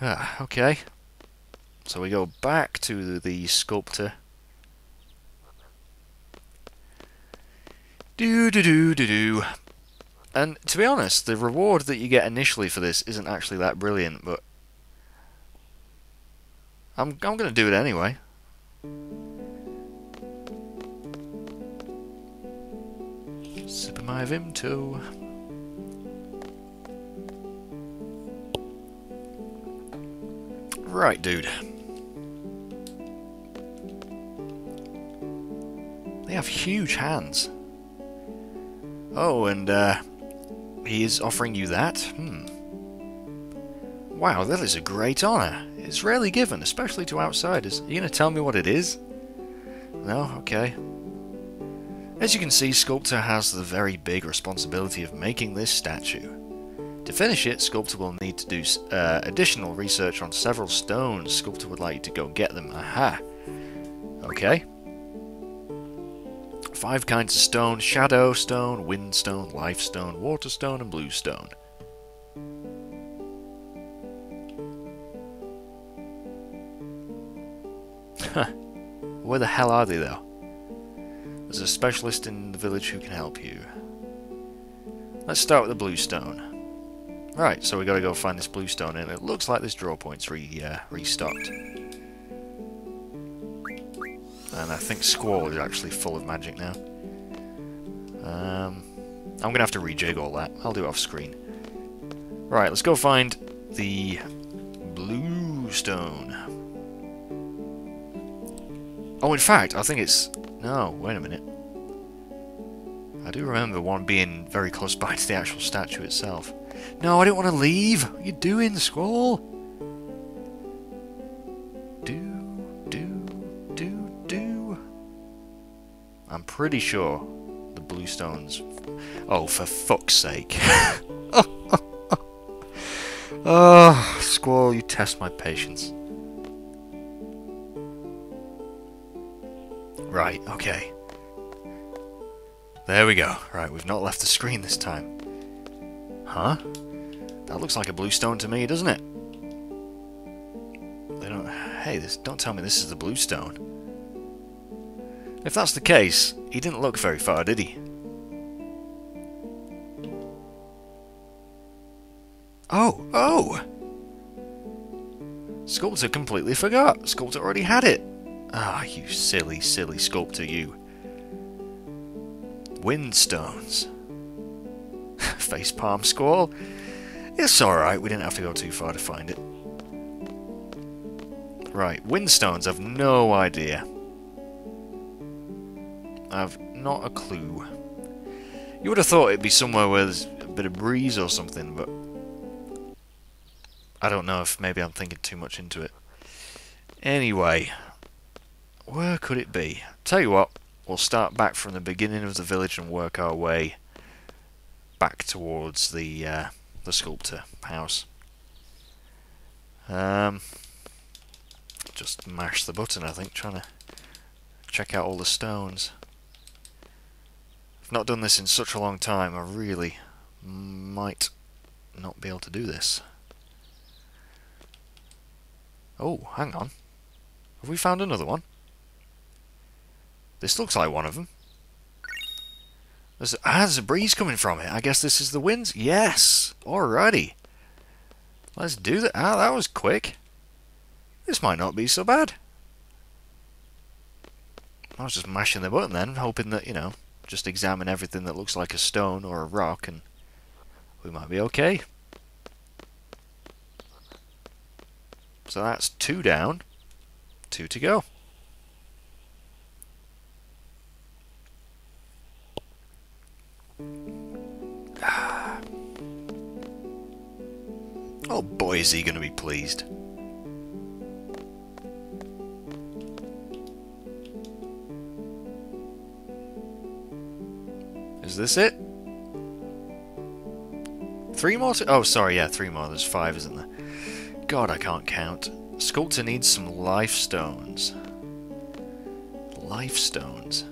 Ah, okay. So we go back to the sculptor. Do do do do do. And to be honest, the reward that you get initially for this isn't actually that brilliant, but I'm I'm gonna do it anyway. Sip of my Vimto. Right, dude. They have huge hands. Oh, and uh, he is offering you that? Hmm. Wow, that is a great honour. It's rarely given, especially to outsiders. Are you going to tell me what it is? No? Okay. As you can see, Sculptor has the very big responsibility of making this statue. To finish it, Sculptor will need to do uh, additional research on several stones. Sculptor would like you to go get them. Aha. Okay. Five kinds of stone, shadow stone, wind stone, life stone, water stone, and blue stone. Huh. Where the hell are they though? There's a specialist in the village who can help you. Let's start with the blue stone. Right, so we gotta go find this blue stone and it looks like this draw point's re, uh, restocked. And I think Squall is actually full of magic now. Um, I'm gonna have to rejig all that. I'll do it off screen. Right, let's go find the blue stone. Oh, in fact, I think it's... No, wait a minute. I do remember one being very close by to the actual statue itself. No, I didn't want to leave. What are you doing, Squall? Do, do, do, do. I'm pretty sure the blue stones... Oh, for fuck's sake. oh, Squall, you test my patience. Right, okay. There we go. Right, we've not left the screen this time. Huh? That looks like a blue stone to me, doesn't it? They don't... Hey, this, don't tell me this is the blue stone. If that's the case, he didn't look very far, did he? Oh, oh! Sculptor completely forgot. Sculptor already had it. Ah, you silly, silly sculptor, you. Windstones. Face palm squall. It's alright, we didn't have to go too far to find it. Right, windstones, I've no idea. I've not a clue. You would have thought it'd be somewhere where there's a bit of breeze or something, but... I don't know if maybe I'm thinking too much into it. Anyway, where could it be? Tell you what, we'll start back from the beginning of the village and work our way back towards the uh, the sculptor house. Um, just mash the button, I think, trying to check out all the stones. I've not done this in such a long time, I really might not be able to do this. Oh, hang on. Have we found another one? This looks like one of them. There's, ah, there's a breeze coming from it. I guess this is the winds. Yes! Alrighty. Let's do that. Ah, that was quick. This might not be so bad. I was just mashing the button then, hoping that, you know, just examine everything that looks like a stone or a rock and we might be okay. So that's two down, two to go. Boy, is he going to be pleased. Is this it? Three more Oh, sorry, yeah, three more. There's five, isn't there? God, I can't count. Sculptor needs some life stones. Life stones.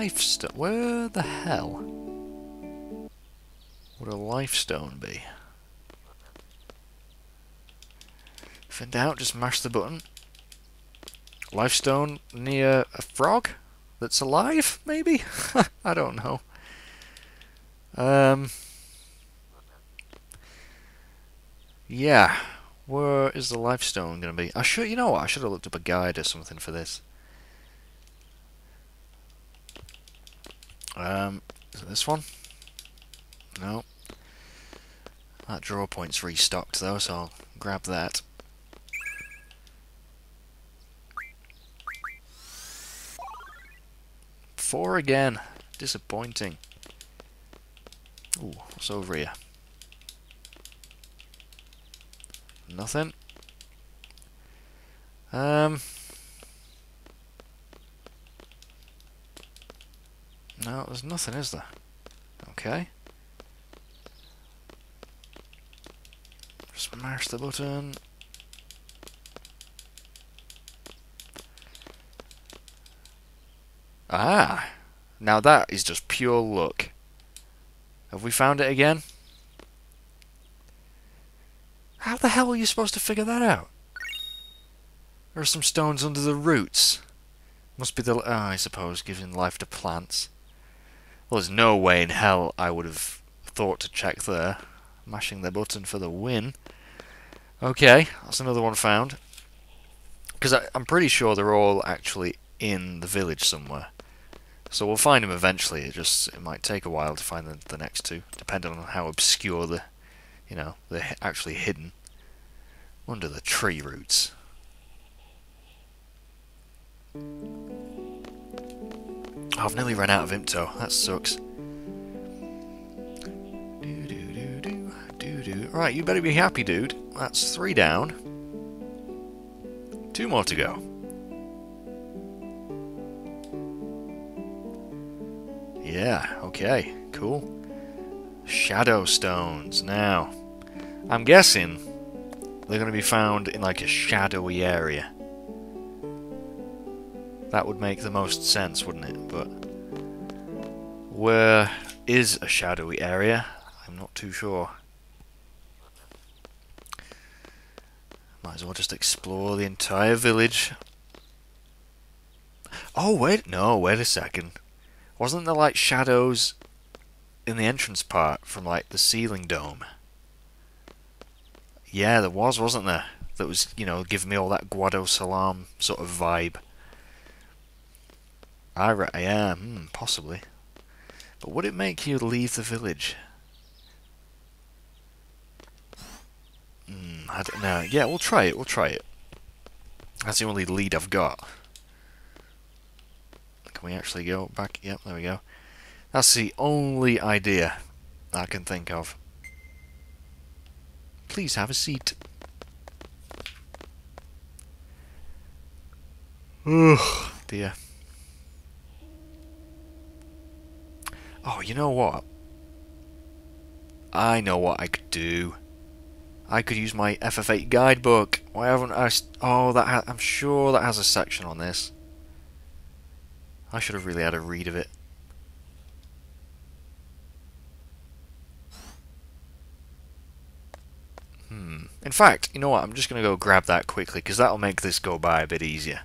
Where the hell would a life stone be? If in doubt, just mash the button. Life stone near a frog that's alive, maybe? I don't know. Um. Yeah. Where is the life stone going to be? I should, you know what? I should have looked up a guide or something for this. Um, this one? No. That draw point's restocked though, so I'll grab that. Four again. Disappointing. Ooh, what's over here? Nothing. Um. No, there's nothing, is there? Okay. Smash the button. Ah! Now that is just pure luck. Have we found it again? How the hell are you supposed to figure that out? There are some stones under the roots. Must be the... Oh, I suppose, giving life to plants. Well, there's no way in hell I would have thought to check there. Mashing the button for the win. Okay, that's another one found. Because I'm pretty sure they're all actually in the village somewhere. So we'll find them eventually. It just it might take a while to find the, the next two, depending on how obscure the, you know, they're actually hidden under the tree roots. Oh, I've nearly run out of Vimto. That sucks. Right, you better be happy, dude. That's three down. Two more to go. Yeah, okay, cool. Shadow stones. Now, I'm guessing they're going to be found in like a shadowy area. That would make the most sense, wouldn't it? But where is a shadowy area? I'm not too sure. Might as well just explore the entire village. Oh, wait, no, wait a second. Wasn't there like shadows in the entrance part from like the ceiling dome? Yeah, there was, wasn't there? That was, you know, giving me all that Guado Salam sort of vibe. I, I am, hmm, possibly. But would it make you leave the village? Hmm, I don't know. Yeah, we'll try it, we'll try it. That's the only lead I've got. Can we actually go back? Yep, there we go. That's the only idea I can think of. Please have a seat. Ugh, dear. Oh, you know what? I know what I could do. I could use my FF8 guidebook. Why haven't I... Oh, that I'm sure that has a section on this. I should have really had a read of it. Hmm. In fact, you know what? I'm just going to go grab that quickly because that'll make this go by a bit easier.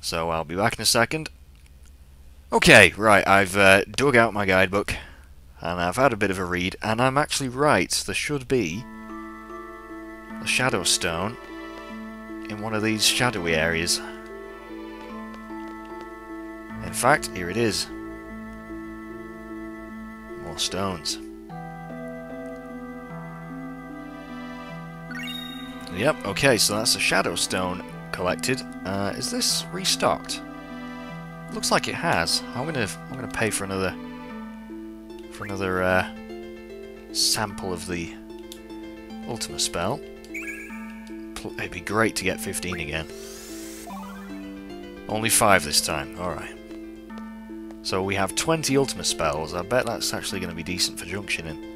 So I'll be back in a second. Okay, right, I've uh, dug out my guidebook, and I've had a bit of a read, and I'm actually right. There should be a shadow stone in one of these shadowy areas. In fact, here it is. More stones. Yep, okay, so that's a shadow stone collected. Uh, is this restocked? Looks like it has. I'm gonna I'm gonna pay for another for another uh, sample of the Ultima spell. It'd be great to get 15 again. Only 5 this time, alright. So we have 20 Ultima spells. I bet that's actually going to be decent for junctioning.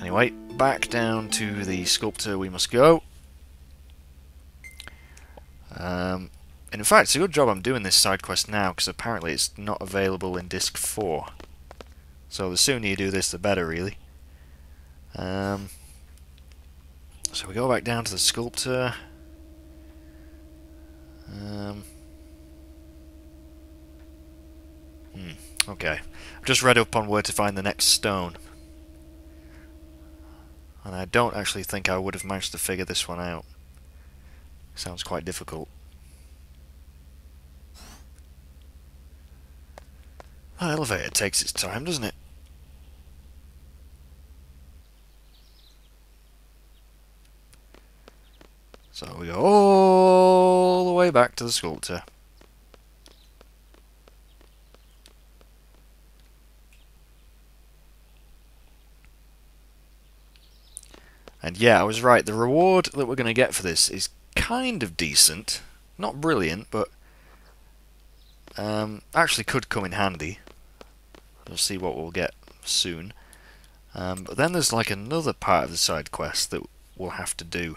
Anyway, back down to the sculptor we must go. Um, And in fact, it's a good job I'm doing this side quest now, because apparently it's not available in Disc 4. So the sooner you do this, the better, really. Um, so we go back down to the sculptor. Um, hmm, okay. I've just read up on where to find the next stone. And I don't actually think I would have managed to figure this one out. Sounds quite difficult. That elevator takes its time, doesn't it? So we go all the way back to the sculptor. And yeah, I was right. The reward that we're going to get for this is kind of decent. Not brilliant, but um, actually could come in handy. We'll see what we'll get soon. Um, but then there's like another part of the side quest that we'll have to do,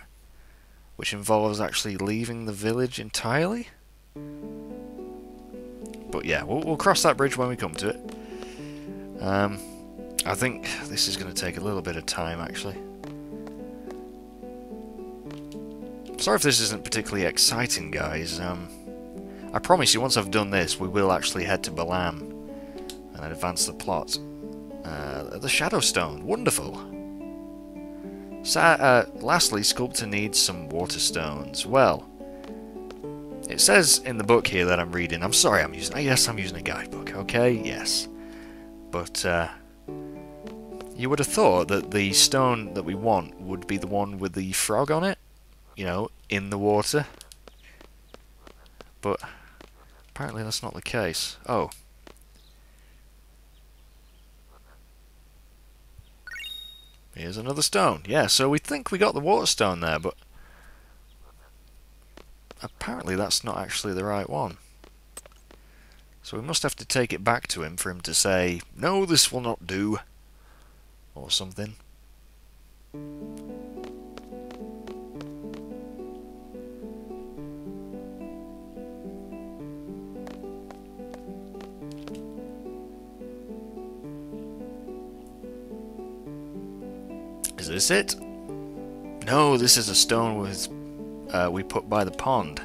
which involves actually leaving the village entirely. But yeah, we'll, we'll cross that bridge when we come to it. Um, I think this is going to take a little bit of time actually. Sorry if this isn't particularly exciting, guys. Um, I promise you, once I've done this, we will actually head to Balamb and then advance the plot. Uh, the Shadow Stone, wonderful. So, uh, lastly, Sculptor needs some water stones. Well, it says in the book here that I'm reading. I'm sorry, I'm using. Yes, I'm using a guidebook. Okay, yes, but uh, you would have thought that the stone that we want would be the one with the frog on it you know, in the water. But apparently that's not the case. Oh. Here's another stone. Yeah, so we think we got the water stone there, but apparently that's not actually the right one. So we must have to take it back to him for him to say, no, this will not do, or something. Is it? No, this is a stone with, uh, we put by the pond.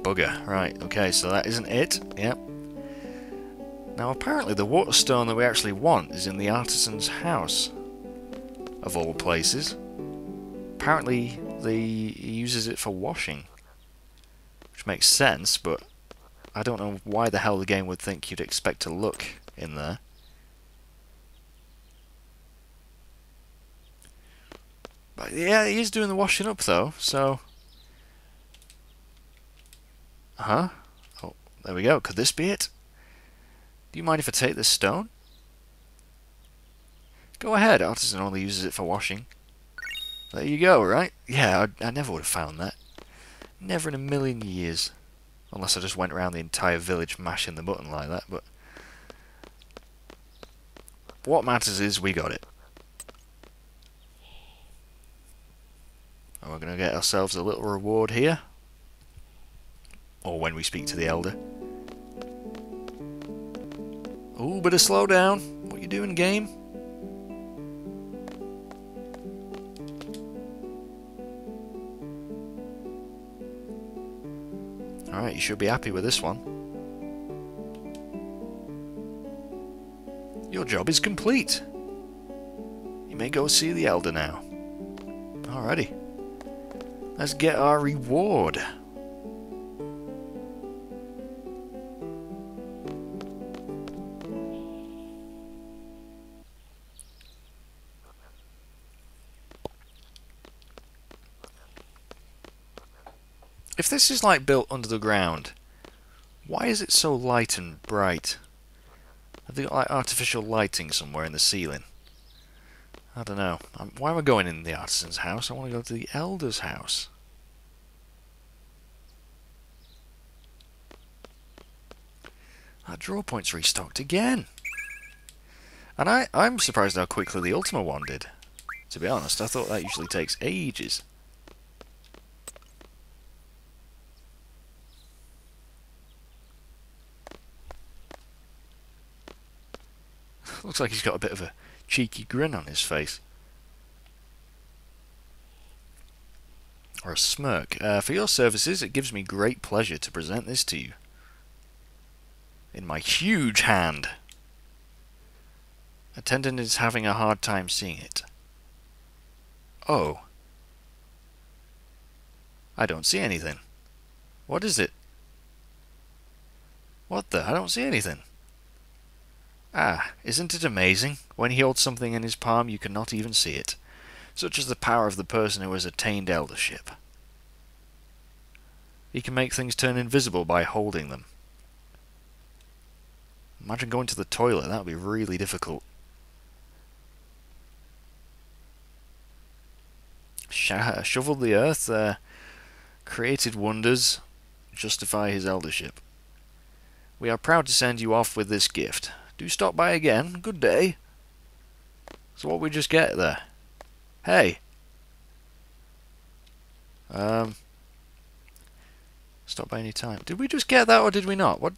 Bugger. Right, okay, so that isn't it. Yep. Now apparently the water stone that we actually want is in the artisan's house. Of all places. Apparently the, he uses it for washing. Which makes sense, but I don't know why the hell the game would think you'd expect to look in there. But yeah, he is doing the washing up though, so... Uh-huh. Oh, there we go. Could this be it? Do you mind if I take this stone? Go ahead, Artisan only uses it for washing. There you go, right? Yeah, I, I never would have found that. Never in a million years. Unless I just went around the entire village mashing the button like that, but... What matters is we got it. And we're going to get ourselves a little reward here. Or when we speak to the Elder. Oh, bit of slow down. What you doing, game? Alright, you should be happy with this one. Your job is complete. You may go see the Elder now. Alrighty. Let's get our reward. If this is like built under the ground, why is it so light and bright? Have they got like artificial lighting somewhere in the ceiling? I don't know. I'm, why am I going in the artisan's house? I want to go to the elder's house. That draw point's restocked again. And I, I'm surprised how quickly the Ultima one did. To be honest, I thought that usually takes ages. Looks like he's got a bit of a cheeky grin on his face. Or a smirk. Uh, for your services, it gives me great pleasure to present this to you. In my huge hand. Attendant is having a hard time seeing it. Oh. I don't see anything. What is it? What the? I don't see anything. Ah, isn't it amazing? When he holds something in his palm, you cannot even see it. Such is the power of the person who has attained eldership. He can make things turn invisible by holding them. Imagine going to the toilet, that would be really difficult. shoveled the earth, uh, created wonders, justify his eldership. We are proud to send you off with this gift. Do stop by again. Good day. So what we just get there? Hey. Um. Stop by any time. Did we just get that or did we not? What?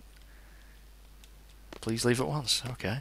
Please leave at once. Okay.